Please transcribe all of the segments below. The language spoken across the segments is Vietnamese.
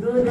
वृद्ध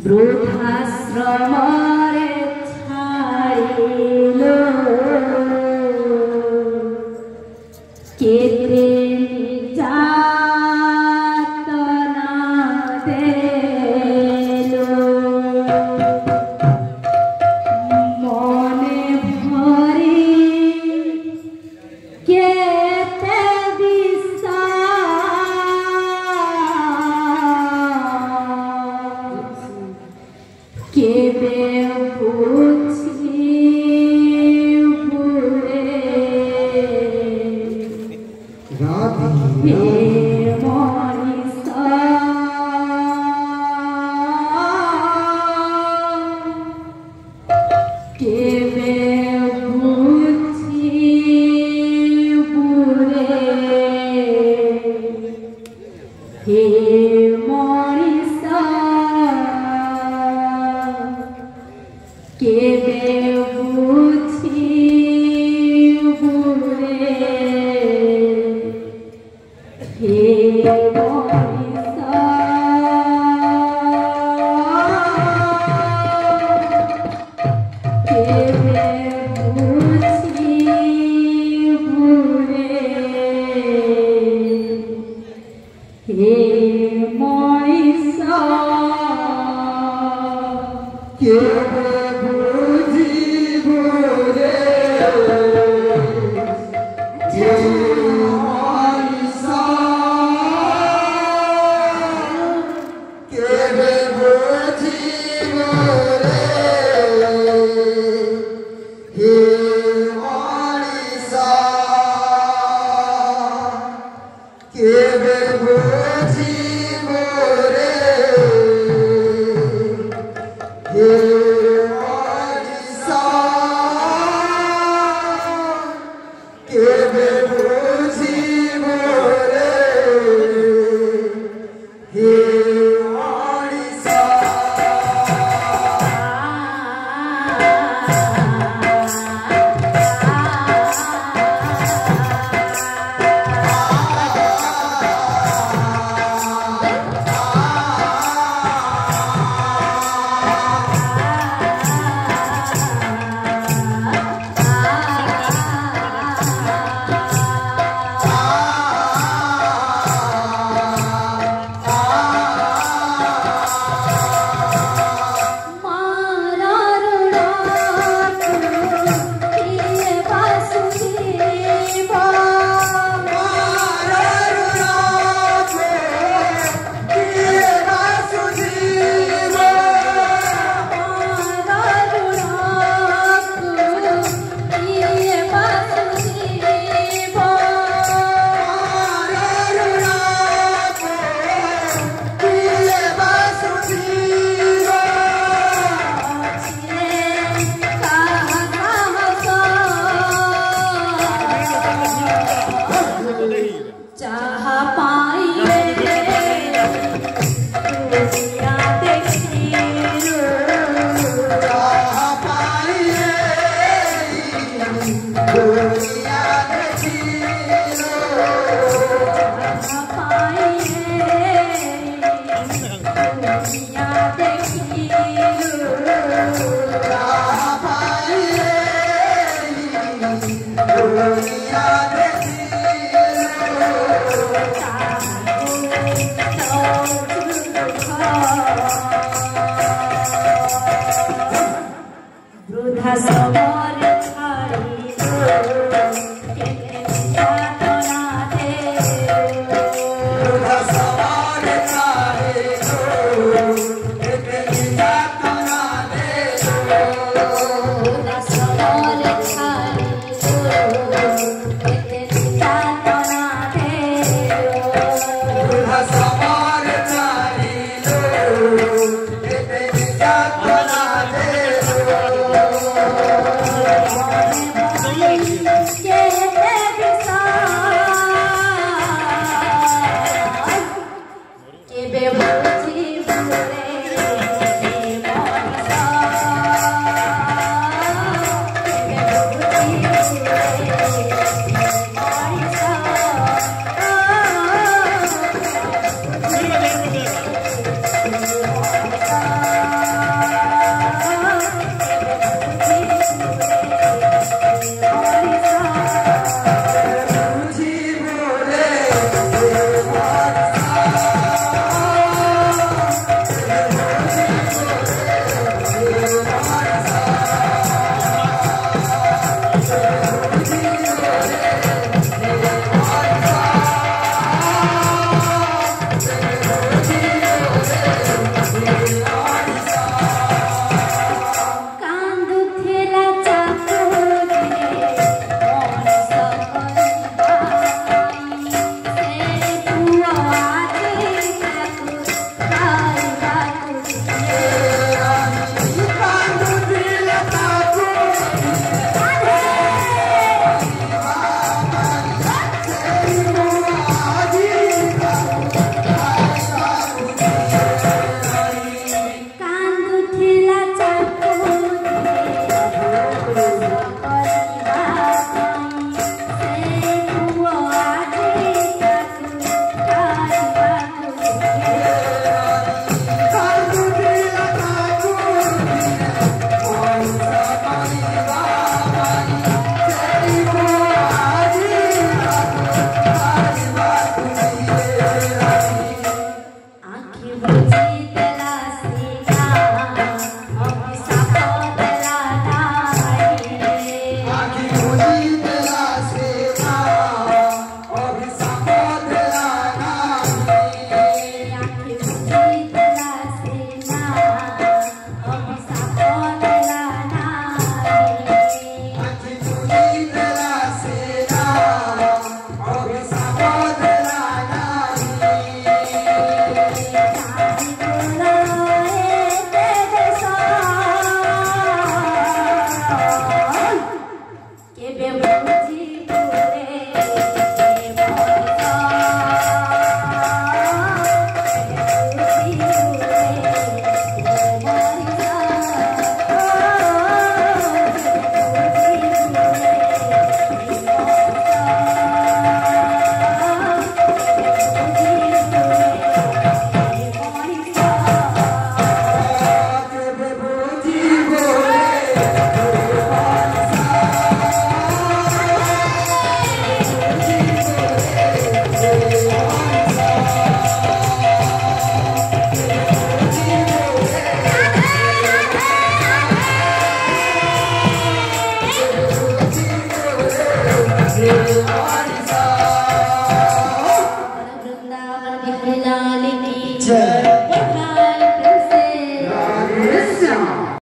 द्रुधाश्रमरे Yeah. Yeah.